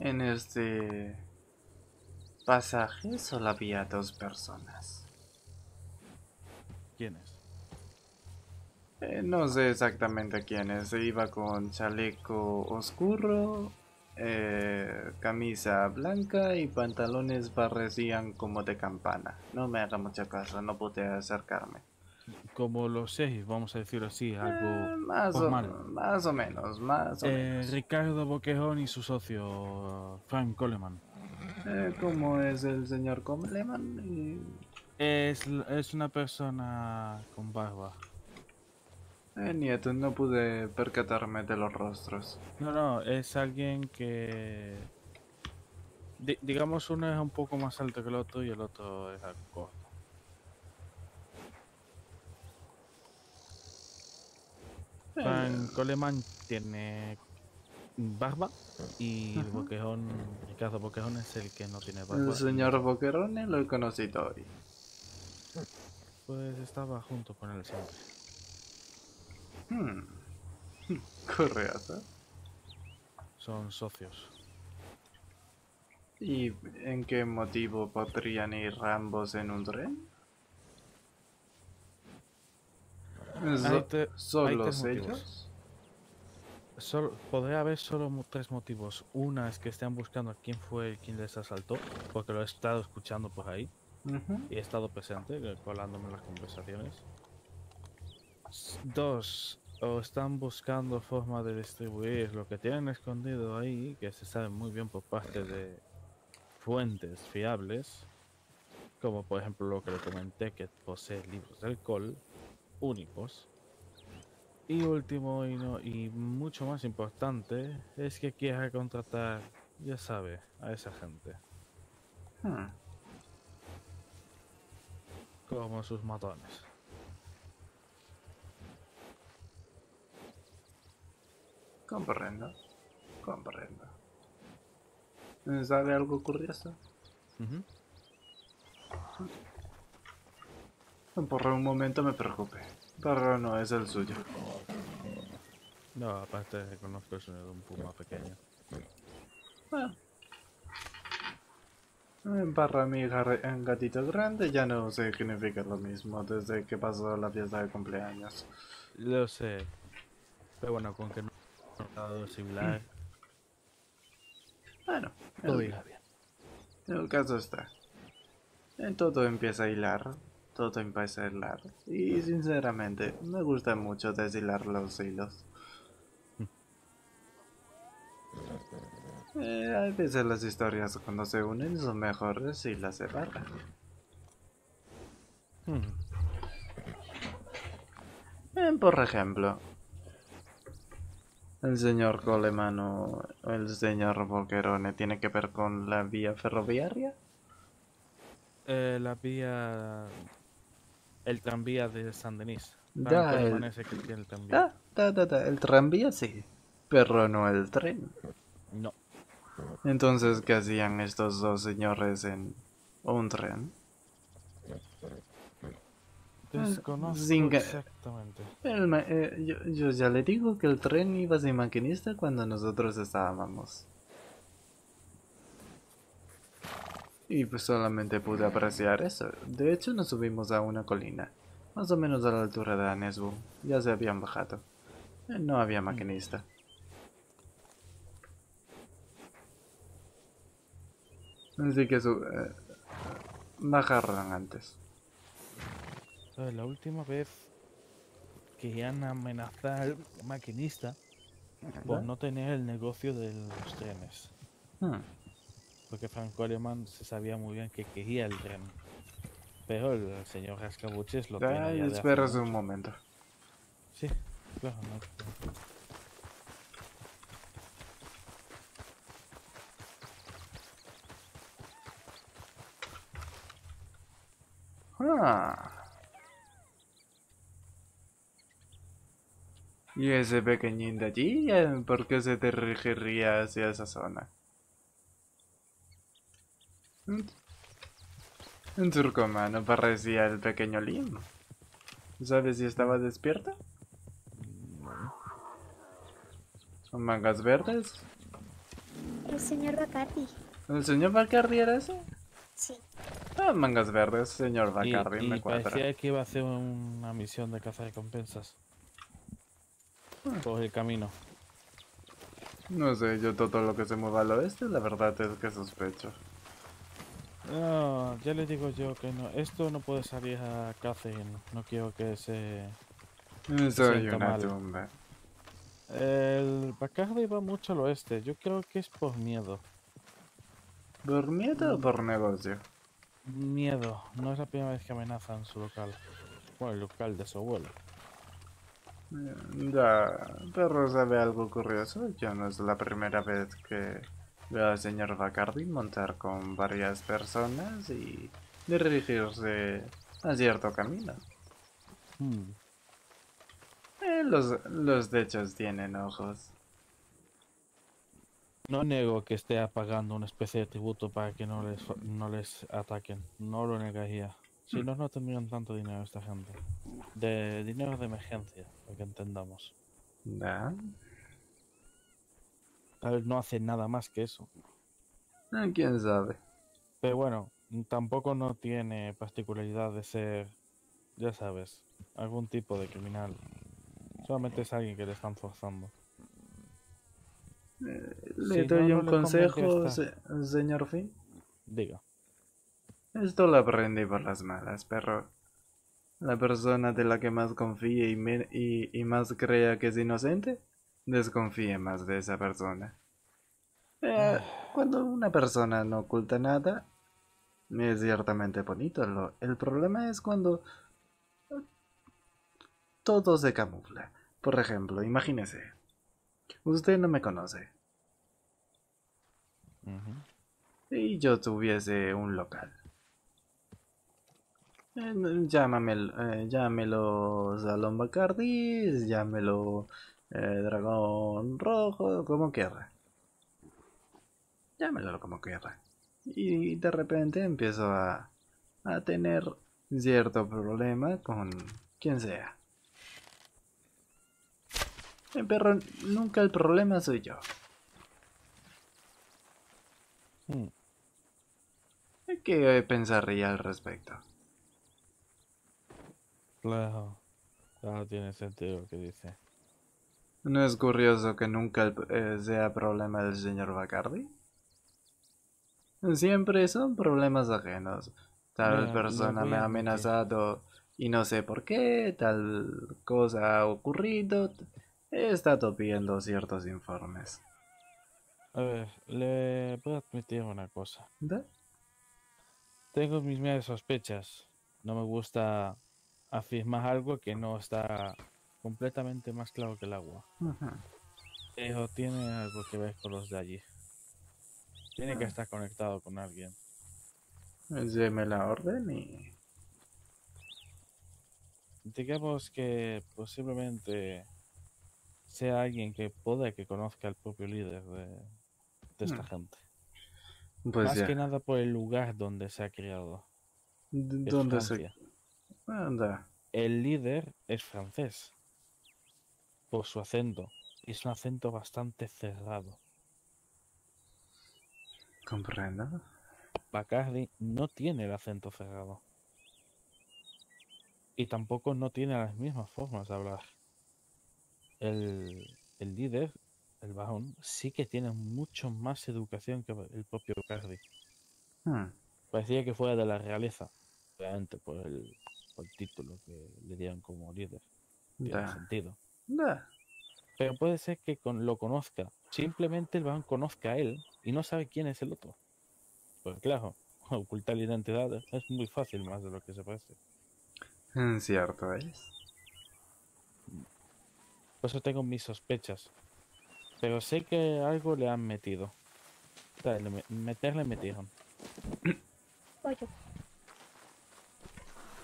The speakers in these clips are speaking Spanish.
En este pasaje solo había dos personas. ¿Quiénes? Eh, no sé exactamente quiénes. Iba con chaleco oscuro, eh, camisa blanca y pantalones parecían como de campana. No me haga mucha caso, no pude acercarme. Como los seis, vamos a decirlo así, algo Eh, más, o, más o menos, más o Eh, menos. Ricardo Boquejón y su socio Frank Coleman. Eh, ¿Cómo es el señor Coleman? Es, es una persona con barba. Eh, nieto, no pude percatarme de los rostros. No, no, es alguien que... di- digamos, uno es un poco más alto que el otro y el otro es algo Eh, Frank Coleman tiene barba y el Ajá. Boquejón, Ricardo Boquejón es el que no tiene barba. el señor Boquerone lo he conocido hoy. Pues estaba junto con él siempre. Hmm. Curioso. Son socios. ¿Y en qué motivo podrían ir ambos en un tren? Hay So- tre- hay ¿Solos tres motivos. ellos? Solo, podría haber solo tres motivos. Una es que estén buscando a quién fue quien les asaltó, porque lo he estado escuchando por ahí y he estado presente, eh, colándome en las conversaciones. Dos, o están buscando forma de distribuir lo que tienen escondido ahí, que se sabe muy bien por parte de fuentes fiables, como por ejemplo lo que le comenté, que posee libros de alcohol únicos. Y último y, no, y mucho más importante es que quiera contratar, ya sabe, a esa gente Hmm. como sus matones. Comprendo. Comprendo. ¿Sabe algo curioso? Ujú. Por un momento me preocupé. Pero no es el suyo. No, aparte reconozco el sonido de un puma pequeño. Ah. Para mi gar- un gatito grande ya no significa lo mismo desde que pasó la fiesta de cumpleaños. Lo sé. Pero bueno, con que no ha dado similar, Bueno, todo irá bien. el caso está. Eh, Todo empieza a hilar. Todo empieza a hilar. Y sinceramente, me gusta mucho deshilar los hilos. Eh, a veces las historias cuando se unen son mejores si las separan. Hmm. Eh, por ejemplo, el señor Coleman o el señor Boquerone tiene que ver con la vía ferroviaria. Eh, la vía. El tranvía de San Denis. Da, el- que tiene tranvía. Ta, ta, el tranvía sí, pero no el tren. No. Entonces, ¿qué hacían estos dos señores en un tren? Desconozco sin exactamente. El ma- eh, yo, yo ya le digo que el tren iba sin maquinista cuando nosotros estábamos. Y pues solamente pude apreciar eso. De hecho, nos subimos a una colina, más o menos a la altura de Anesbu. Ya se habían bajado. Eh, No había maquinista. Así que su, eh, bajaron antes. ¿Sabes? La última vez querían amenazar al maquinista por no tener el negocio de los trenes. Hmm. Porque Franco Alemán se sabía muy bien que quería el tren. Pero el señor Rascabuches lo tiene Ay, ya de hace esperas un momento. Sí, claro. no- Ah. ¿Y ese pequeñín de allí? ¿Por qué se dirigiría hacia esa zona? En Turcomano parecía el pequeño Lim. ¿Sabes si estaba despierto? ¿Con mangas verdes? El señor Bacardi. ¿El señor Bacardi era ese? Sí. Ah, mangas verdes, señor Y, Bacardi, y me cuadra. parecía que iba a hacer una misión de caza recompensas. Por el camino. No sé, yo todo lo que se mueva al oeste, la verdad es que sospecho. No, ya le digo yo que no. Esto no puede salir a Catherine. No quiero que se... Soy sienta una tumba. El Bacardi va mucho al oeste. Yo creo que es por miedo. ¿Por miedo o por negocio? Miedo. No es la primera vez que amenazan su local. Bueno, el local de su abuelo. Ya, pero sabe algo curioso. Ya no es la primera vez que al señor Bacardi montar con varias personas y dirigirse a cierto camino. Hmm. Eh, los, los techos tienen ojos. No niego que esté pagando una especie de tributo para que no les, no les ataquen. No lo negaría. Si no, no tendrían tanto dinero esta gente. De dinero de emergencia, para que entendamos. ¿Da? Tal vez no hace nada más que eso. Ah, ¿Quién sabe? Pero bueno, tampoco no tiene particularidad de ser, ya sabes, algún tipo de criminal. Solamente es alguien que le están forzando. Le Si doy no, un no le consejo, se- señor Finn. Diga. Esto lo aprendí por las malas, pero la persona de la que más confíe y, y más crea que es inocente, desconfíe más de esa persona. Eh, cuando una persona no oculta nada, es ciertamente bonito. Lo- el problema es cuando eh, todo se camufla. Por ejemplo, imagínese, usted no me conoce Ujú. y yo tuviese un local. Eh, Llámame, eh, llámelo Salón Bacardi, llámelo eh, Dragón Rojo, como quiera. Llámelo como quiera. Y de repente empiezo a, a tener cierto problema con quien sea. Pero nunca el problema soy yo. Mm. ¿Qué pensaría al respecto? Claro. Claro, tiene sentido lo que dice. ¿No es curioso que nunca eh, sea problema del señor Bacardi? Siempre son problemas ajenos. Tal persona no me ha amenazado y no sé por qué, tal cosa ha ocurrido. He estado viendo ciertos informes. A ver, le puedo admitir una cosa. ¿Da? Tengo mis medias sospechas. No me gusta afirmar algo que no está completamente más claro que el agua. Pero tiene algo que ver con los de allí. Tiene que estar conectado con alguien. Deme la orden y... Digamos que posiblemente sea alguien que puede que conozca al propio líder de, de esta Hmm. gente. Pues Más ya. que nada por el lugar donde se ha criado. ¿Dónde se...? Anda. El líder es francés. Por su acento. Y es un acento bastante cerrado. Comprendo. Bacardi no tiene el acento cerrado. Y tampoco no tiene las mismas formas de hablar. El, el líder, el varón, sí que tiene mucho más educación que el propio Bacardi. Hmm. Parecía que fuera de la realeza. Obviamente por el, por el título que le dieron como líder. Tiene sentido. Da. Pero puede ser que con, lo conozca. Simplemente el varón conozca a él y no sabe quién es el otro. Pues claro, ocultar la identidad es muy fácil más de lo que se parece. Mm, Cierto es. Por eso tengo mis sospechas. Pero sé que algo le han metido. O sea, le me- meterle metieron.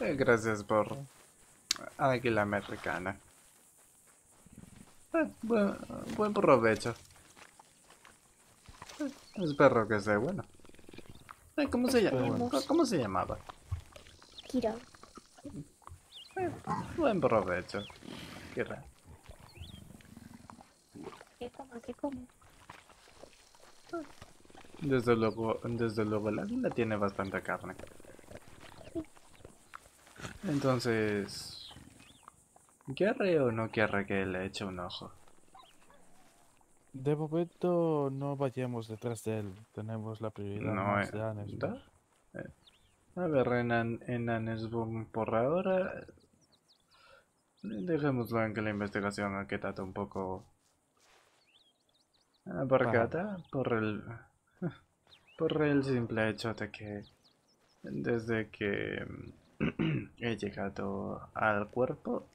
Eh, Gracias por Águila Americana. Eh, buen, buen provecho. Eh, espero que esté bueno. Eh, ¿cómo, se llama? ¿Cómo se llamaba? Kira. Eh, buen provecho. Kira. ¿Qué como? ¿Qué como? Desde luego, desde luego el águila tiene bastante carne. Entonces, ¿quiere o no quiere que le eche un ojo? De momento no vayamos detrás de él. Tenemos la prioridad No, más eh, de Anesburg. Eh, A ver, en, An- en por ahora, dejémoslo en que la investigación ha quedado un poco aparcada por el, por el simple hecho de que desde que he llegado al cuerpo,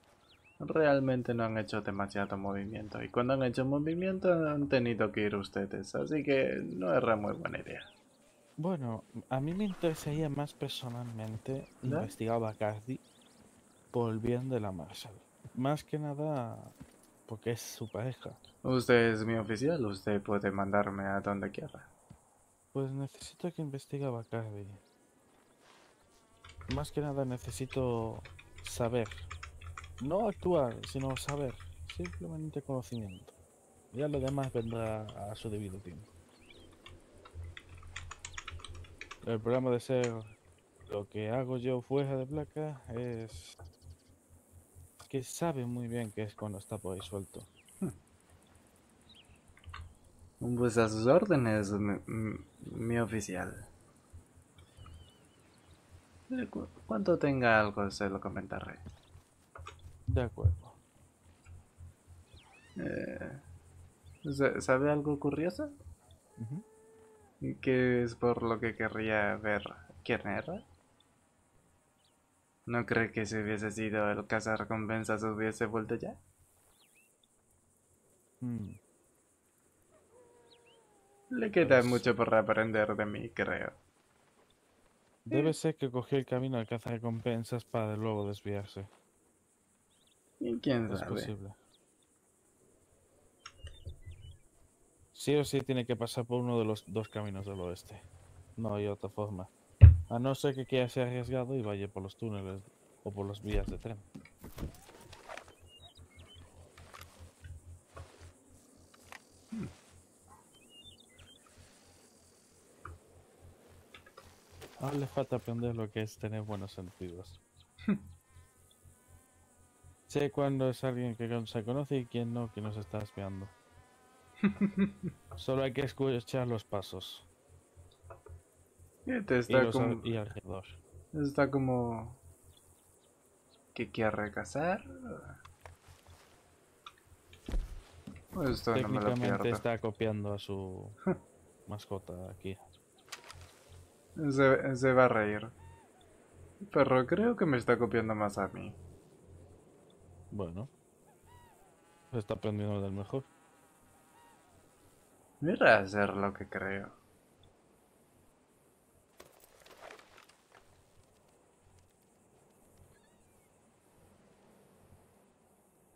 realmente no han hecho demasiado movimiento. Y cuando han hecho movimiento han tenido que ir ustedes, así que no era muy buena idea. Bueno, a mí me interesaría más personalmente investigar a Bacardi por el bien de la Marshall. Más que nada porque es su pareja. Usted es mi oficial, usted puede mandarme a donde quiera. Pues necesito que investigue a Bacardi. Más que nada necesito saber. No actuar, sino saber. Simplemente conocimiento. Ya lo demás vendrá a su debido tiempo. El problema de ser lo que hago yo fuera de placa es que sabe muy bien que es cuando está por ahí suelto. Pues a sus órdenes, mi, oficial. Cu- Cuando tenga algo se lo comentaré. De acuerdo. Eh, sa- ¿Sabe algo curioso? Ujú. Que es por lo que querría ver quién era. ¿No cree que si hubiese sido el cazarrecompensas hubiese vuelto ya? Mm, Le queda Pues- mucho por aprender de mí, creo. Debe ser que cogió el camino al recompensas para luego desviarse. ¿Y quién Es sabe? posible. Sí o sí tiene que pasar por uno de los dos caminos del oeste. No hay otra forma. A no ser que quiera ser arriesgado y vaya por los túneles o por las vías de tren. Ahora le falta aprender lo que es tener buenos sentidos. Sé cuando es alguien que se conoce y quién no, que nos está espiando. Solo hay que escuchar los pasos Este y, está los al- como... y alrededor. Está como... ¿Que quiere casar? Esto no me lo Técnicamente está copiando a su mascota aquí. Se, se va a reír. Pero creo que me está copiando más a mí. Bueno, está aprendiendo del mejor. Mira a hacer lo que creo.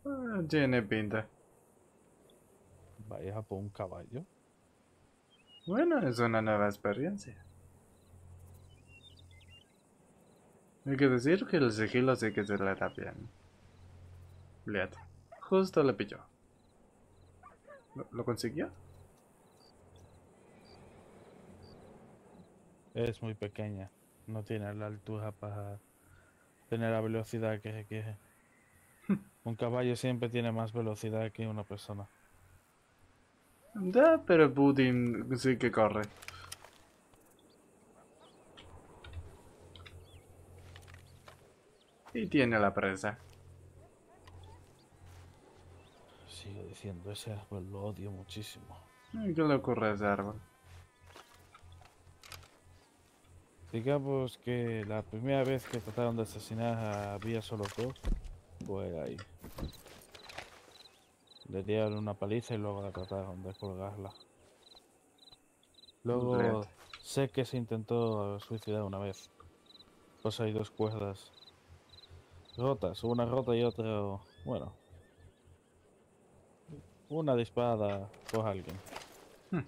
Ah, Tiene pinta. Vaya por un caballo. Bueno, es una nueva experiencia. Hay que decir que el sigilo sí que se le da bien. Liat. Justo le pilló. ¿Lo, lo consiguió? Es muy pequeña. No tiene la altura para tener la velocidad que requiere. Un caballo siempre tiene más velocidad que una persona. Da, pero Putin sí que corre. Y tiene la presa. Ese árbol lo odio muchísimo. ¿Qué le ocurre a ese árbol? Digamos que la primera vez que trataron de asesinar a Vía Solokov fue ahí. Le dieron una paliza y luego la trataron de colgarla. Luego sé que se intentó suicidar una vez. Pues hay dos cuerdas rotas, una rota y otra, bueno, una disparada por alguien. Hmm.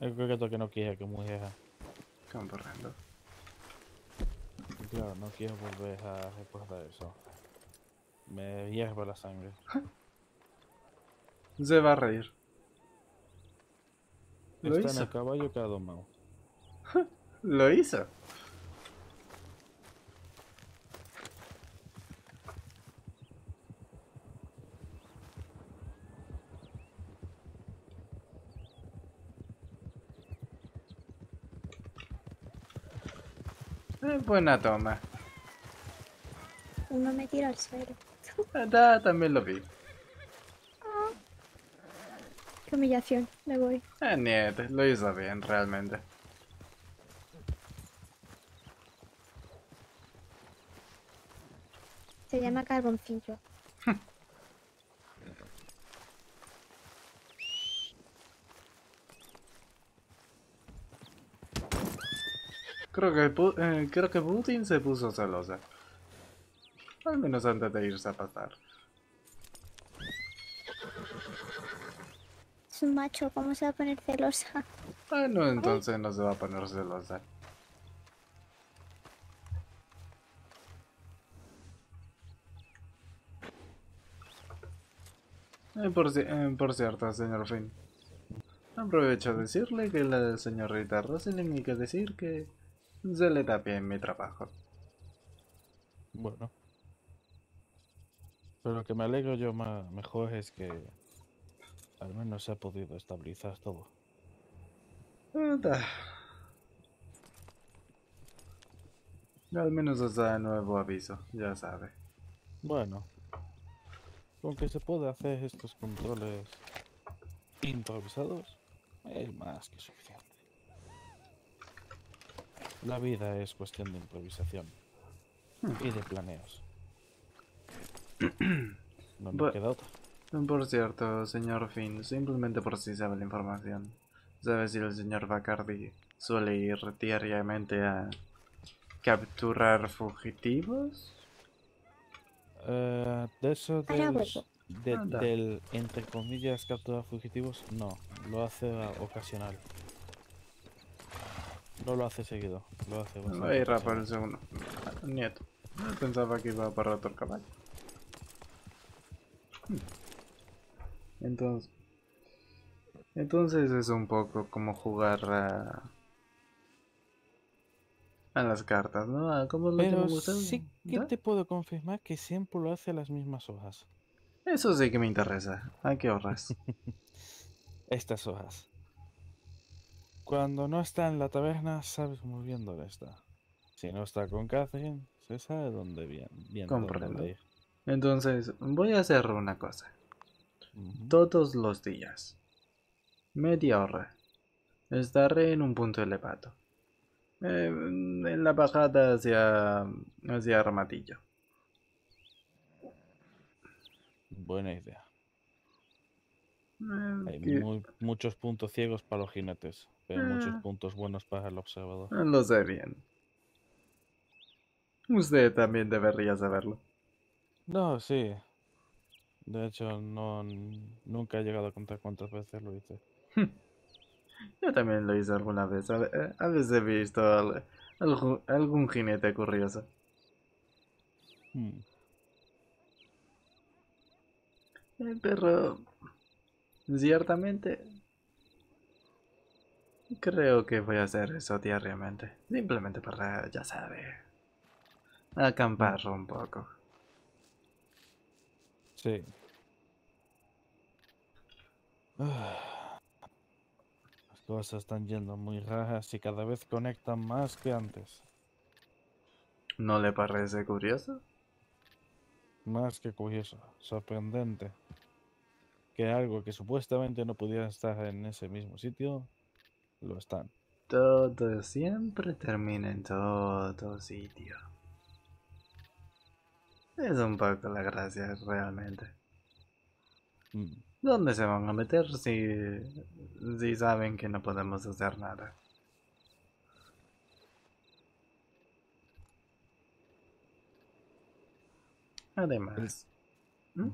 El concreto que no quiere que muriera. Comprendo. Y Claro, no quiero volver a recordar eso. Me hierve la sangre. Se va a reír. Lo Está en el caballo que ha domado. Lo hizo. Eh, buena toma. Uno me tira al suelo. Ah, también lo vi. Qué humillación. Me voy. Eh, niet, lo hizo bien, realmente. Se llama carboncillo. Creo que, eh, creo que Putin se puso celosa. Al menos antes de irse a pasar. Es un macho. ¿Cómo se va a poner celosa? Ah, no, entonces no se va a poner celosa. Eh, por, eh, por cierto, señor Finn. Aprovecho a decirle que la señorita Rosalind hay que decir que se le da bien mi trabajo. Bueno. Pero lo que me alegro yo ma- mejor es que al menos se ha podido estabilizar todo. Al menos os da nuevo aviso, ya sabe. Bueno. Con que se puede hacer estos controles improvisados, es más que suficiente. La vida es cuestión de improvisación y de planeos. No nos Bu- queda otra. Por cierto, señor Finn, simplemente por si sabe la información. ¿Sabe si el señor Bacardi suele ir diariamente a capturar fugitivos? Eh, de eso Para del, huevo. de- Anda. del, entre comillas, capturar fugitivos, no, lo hace ocasional. No lo hace seguido, lo hace bastante ir a por el segundo. Nieto. Pensaba que iba para otro caballo. Hmm. Entonces... Entonces es un poco como jugar a... A las cartas, ¿no? A ¿Cómo lo Pero sí que te puedo confirmar que siempre lo hace a las mismas hojas. Eso sí que me interesa. ¿A qué horas? Estas hojas. Cuando no está en la taberna, sabes muy bien dónde está. Si no está con Catherine, se sabe dónde bien, bien dónde Comprendo. ir. Entonces, voy a hacer una cosa. Todos los días. Media hora. Estaré en un punto elevado. Eh, en la bajada hacia, hacia Armadillo. Buena idea. Eh, Hay que- muy- muchos puntos ciegos para los jinetes, pero muchos Ah. puntos buenos para el observador. Lo sé bien. Usted también debería saberlo. No, sí. De hecho, no, nunca he llegado a contar cuántas veces lo hice. Yo también lo hice alguna vez. A, a veces he visto al- algún, algún jinete curioso. Hmm. Eh, Pero ciertamente creo que voy a hacer eso diariamente. Simplemente para, ya sabe, acampar un poco. Sí. Ah. Las cosas están yendo muy raras y cada vez conectan más que antes. ¿No le parece curioso? Más que curioso, sorprendente. Que algo que supuestamente no pudiera estar en ese mismo sitio, lo están. Todo siempre termina en todo sitio. Es un poco la gracia realmente. Mm. ¿Dónde se van a meter si, si saben que no podemos hacer nada? Además, ¿Mm?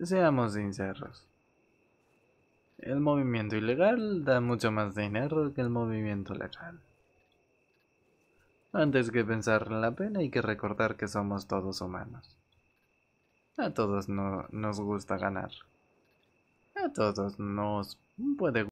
Seamos sinceros. El movimiento ilegal da mucho más dinero que el movimiento legal. Antes que pensar en la pena hay que recordar que somos todos humanos. A todos no, nos gusta ganar. A todos nos Puede